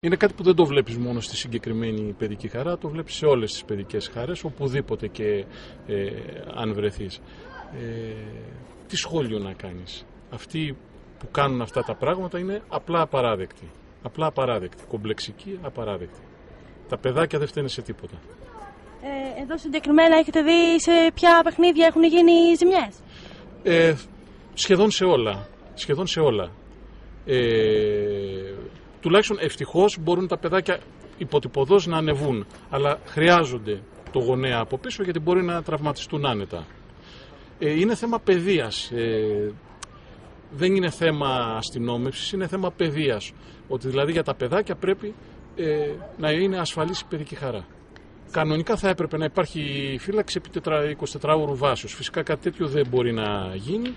Είναι κάτι που δεν το βλέπεις μόνο στη συγκεκριμένη παιδική χαρά, το βλέπεις σε όλες τις παιδικές χαρές, οπουδήποτε και ε, αν βρεθείς. Ε, τι σχόλιο να κάνεις; Αυτοί που κάνουν αυτά τα πράγματα είναι απλά απαράδεκτοι. Απλά απαράδεκτοι. Κομπλεξικοί, απαράδεκτοι. Τα παιδάκια δεν φταίνουν σε τίποτα. Ε, εδώ συγκεκριμένα έχετε δει σε ποια παιχνίδια έχουν γίνει ζημιές; Ε, σχεδόν σε όλα. Σχεδόν σε όλα. Ε, τουλάχιστον ευτυχώς μπορούν τα παιδάκια υποτυπωδώς να ανεβούν. Αλλά χρειάζονται το γονέα από πίσω γιατί μπορεί να τραυματιστούν άνετα. Ε, είναι θέμα παιδείας. Ε, δεν είναι θέμα αστυνόμευσης, είναι θέμα παιδείας. Ότι δηλαδή για τα παιδάκια πρέπει ε, να είναι ασφαλής η παιδική χαρά. Κανονικά θα έπρεπε να υπάρχει φύλαξη επί 24 ώρου βάσεως. Φυσικά κάτι τέτοιο δεν μπορεί να γίνει.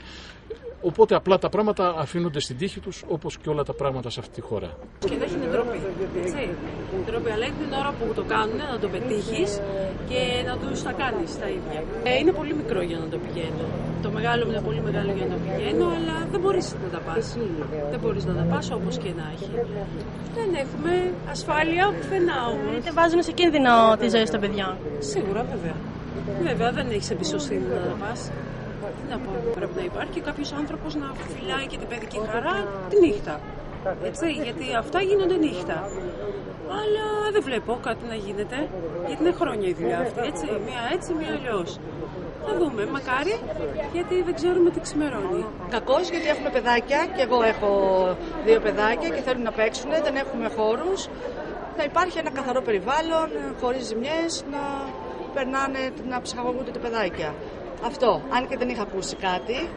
Οπότε απλά τα πράγματα αφήνονται στην τύχη τους όπως και όλα τα πράγματα σε αυτή τη χώρα. Και δεν είναι ντροπή. Έτσι. Ντροπή, αλλά έχει την ώρα που το κάνουν να το πετύχεις και να τους τα κάνεις τα ίδια. Ε, είναι πολύ μικρό για να το πηγαίνω. Το μεγάλο είναι πολύ μεγάλο για να το πηγαίνω, αλλά δεν μπορείς να τα πας. Δεν μπορείς να τα πας όπως και να έχει. Δεν έχουμε ασφάλεια πουθενά όμως. Είτε βάζουν σε κίνδυνο τη ζωή των παιδιών. Σίγουρα, βέβαια. Βέβαια, δεν έχεις εμπιστοσύνη να τα πας να πω, πρέπει να υπάρχει και κάποιος άνθρωπος να φυλάει και την παιδική χαρά τη νύχτα. Έτσι, γιατί αυτά γίνονται νύχτα. Αλλά δεν βλέπω κάτι να γίνεται, γιατί είναι χρόνια η δουλειά αυτή. Έτσι, μία έτσι, μία αλλιώς. Θα δούμε, μακάρι, γιατί δεν ξέρουμε τι ξημερώνει. Κακό γιατί έχουμε παιδάκια και εγώ έχω δύο παιδάκια και θέλουν να παίξουν, δεν έχουμε χώρους. Θα υπάρχει ένα καθαρό περιβάλλον, χωρίς ζημιές, να περνάνε, να ψυχαγωγούνται τα παιδάκια. Αυτό, αν και δεν είχα ακούσει κάτι.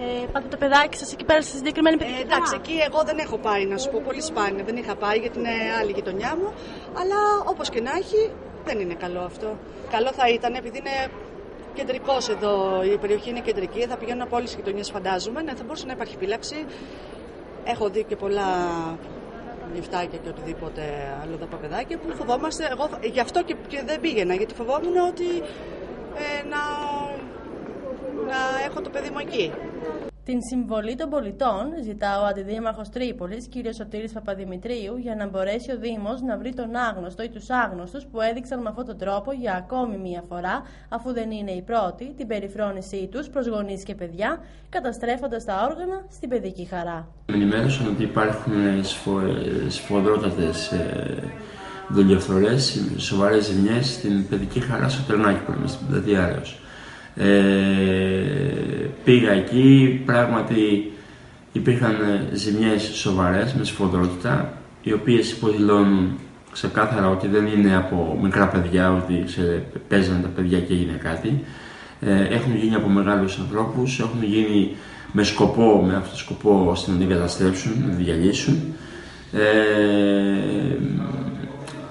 Ε, πάτε το παιδάκι σας εκεί πέρα στη συγκεκριμένη παιδική ε, Εντάξει, εκεί εγώ δεν έχω πάει να σου πω πολύ σπάνια. Δεν είχα πάει γιατί είναι άλλη γειτονιά μου. Αλλά όπως και να έχει, δεν είναι καλό αυτό. Καλό θα ήταν επειδή είναι κεντρικός εδώ, η περιοχή είναι κεντρική. Θα πηγαίνουν από όλες τις γειτονιές, φαντάζομαι. Ναι, θα μπορούσε να υπάρχει φύλαξη. Έχω δει και πολλά λιφτάκια και οτιδήποτε άλλο τα παιδάκια που φοβόμαστε. Εγώ γι' αυτό και, και δεν πήγαινα, γιατί φοβόμουν ότι ε, να να έχω το παιδί μου εκεί. Την συμβολή των πολιτών ζητά ο Αντιδήμαρχο Τρίπολης, κ. Σωτήρης Παπαδημητρίου, για να μπορέσει ο Δήμος να βρει τον άγνωστο ή τους άγνωστους που έδειξαν με αυτόν τον τρόπο για ακόμη μία φορά, αφού δεν είναι η πρώτη, την περιφρόνησή τους προς γονείς και παιδιά, καταστρέφοντας τα όργανα στην παιδική χαρά. Με ενημέρωσαν ότι υπάρχουν σφοδρότατες δολιοφθορέ, σοβαρές ζημιές στην παιδική χαρά στο Τερνάκι που είμαι στην πλατεία ε, πήγα εκεί, πράγματι υπήρχαν ζημιές σοβαρές με σφοδρότητα, οι οποίες υποδηλώνουν ξεκάθαρα ότι δεν είναι από μικρά παιδιά, ότι σε, παίζαν τα παιδιά και έγινε κάτι. Ε, έχουν γίνει από μεγάλους ανθρώπους, έχουν γίνει με σκοπό, με αυτό το σκοπό ώστε να την καταστρέψουν, να την διαλύσουν. Ε,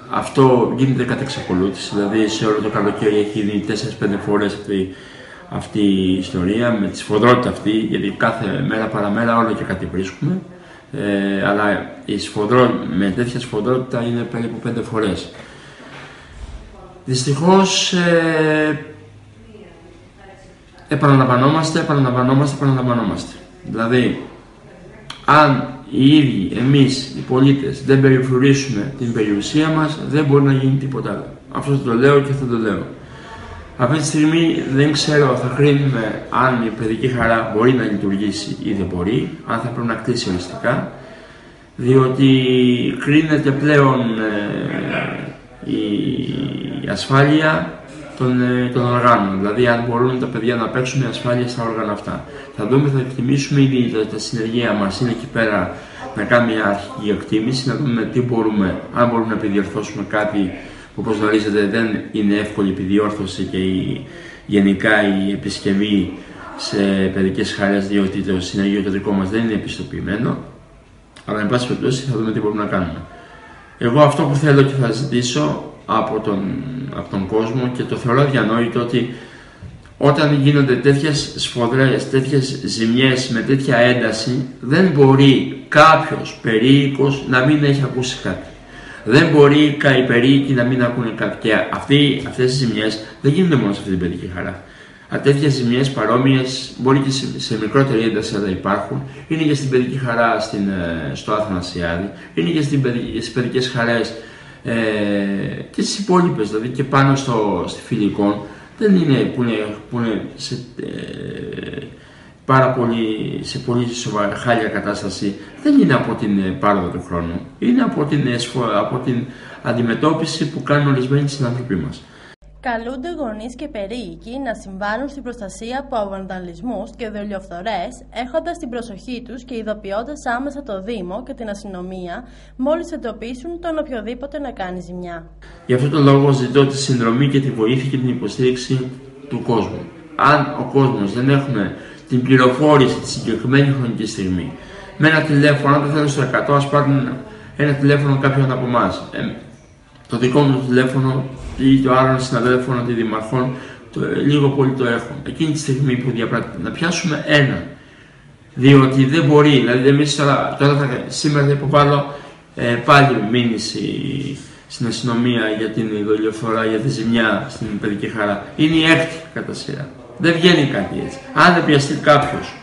αυτό γίνεται κατά εξακολούθηση, δηλαδή σε όλο το καλοκαίρι έχει γίνει 4-5 φορές αυτή αυτή η ιστορία, με τη σφοδρότητα αυτή, γιατί κάθε μέρα παραμέρα όλο και κάτι βρίσκουμε. Ε, αλλά η σφοδρό, με τέτοια σφοδρότητα είναι περίπου πέντε φορές. Δυστυχώς ε, επαναλαμβανόμαστε, επαναλαμβανόμαστε, επαναλαμβανόμαστε. Δηλαδή, αν οι ίδιοι, εμείς, οι πολίτες, δεν περιφρουρήσουμε την περιουσία μας, δεν μπορεί να γίνει τίποτα άλλο. Αυτό το λέω και θα το λέω. Αυτή τη στιγμή δεν ξέρω, θα κρίνουμε αν η παιδική χαρά μπορεί να λειτουργήσει ή δεν μπορεί, αν θα πρέπει να κτίσει οριστικά, διότι κρίνεται πλέον ε, η ασφάλεια των, ε, των οργάνων, δηλαδή αν μπορούν τα παιδιά να παίξουν ασφάλεια στα όργανα αυτά. Θα δούμε, θα εκτιμήσουμε ήδη τα, τα συνεργεία μας είναι εκεί πέρα να κάνουμε μια αρχική εκτίμηση, να δούμε τι μπορούμε, αν μπορούμε να επιδιορθώσουμε κάτι Όπως γνωρίζετε δεν είναι εύκολη η επιδιόρθωση και η, γενικά η επισκευή σε παιδικές χαρές διότι το συνεργείο το δικό μας δεν είναι επιστοποιημένο. Αλλά εν πάση περιπτώσει θα δούμε τι μπορούμε να κάνουμε. Εγώ αυτό που θέλω και θα ζητήσω από τον, από τον κόσμο και το θεωρώ διανόητο ότι όταν γίνονται τέτοιες σφοδρές, τέτοιες ζημιές με τέτοια ένταση δεν μπορεί κάποιος περίοικος να μην έχει ακούσει κάτι. Δεν μπορεί οι περίοικοι να μην ακούνε κάτι. Και αυτοί, αυτές οι ζημιές δεν γίνονται μόνο σε αυτή την παιδική χαρά. Τέτοιες ζημιές παρόμοιες μπορεί και σε, σε μικρότερη ένταση αλλά υπάρχουν. Είναι και στην παιδική χαρά στην, ε, στο Αθανασιάδη, είναι και στις παιδικές χαρές ε, και στις υπόλοιπες, δηλαδή και πάνω στο, στη Φιλικών. Δεν είναι που είναι, που είναι σε, ε, πάρα πολύ, σε πολύ σοβαρή χάλια κατάσταση. Δεν είναι από την ε, πάροδο του χρόνου. Είναι από την, από την αντιμετώπιση που κάνουν ορισμένοι συνάνθρωποι μας καλούνται γονείς και περίοικοι να συμβάλλουν στην προστασία από βανδαλισμούς και δολιοφθορές, έχοντας την προσοχή τους και ειδοποιώντας άμεσα το Δήμο και την αστυνομία μόλις εντοπίσουν τον οποιοδήποτε να κάνει ζημιά. Γι' αυτό τον λόγο ζητώ τη συνδρομή και τη βοήθεια και την υποστήριξη του κόσμου. Αν ο κόσμος δεν έχουμε την πληροφόρηση της συγκεκριμένη χρονική στιγμή, με ένα τηλέφωνο, αν δεν θέλουν στο 100, ας πάρουν ένα τηλέφωνο κάποιον από εμάς. Ε, το δικό μου τηλέφωνο ή το άλλο συναδέλφων αντιδημαρχών, το, λίγο πολύ το έχουν. Εκείνη τη στιγμή που διαπράττει, να πιάσουμε ένα. Διότι δεν μπορεί, δηλαδή εμείς τώρα, τώρα θα, σήμερα θα υποβάλω ε, πάλι μήνυση στην αστυνομία για την δολιοφορά, για τη ζημιά στην παιδική χαρά. Είναι η έκτη κατά σειρά. Δεν βγαίνει κάτι έτσι. Αν δεν πιαστεί κάποιος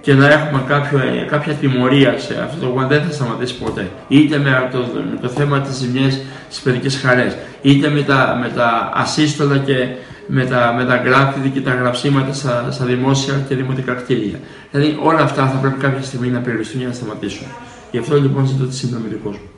και να έχουμε κάποιο, ε, κάποια τιμωρία σε αυτό το οποίο δεν θα σταματήσει ποτέ. Είτε με το, με το θέμα της ζημιές στις παιδικές χαρές, είτε με τα, με τα ασύστολα και με τα, με τα γράφηδη και τα γραψίματα στα, στα δημόσια και δημοτικά κτίρια. Δηλαδή όλα αυτά θα πρέπει κάποια στιγμή να περιοριστούν για να σταματήσουν. Γι' αυτό λοιπόν ζητώ τη σύντομη του κόσμου.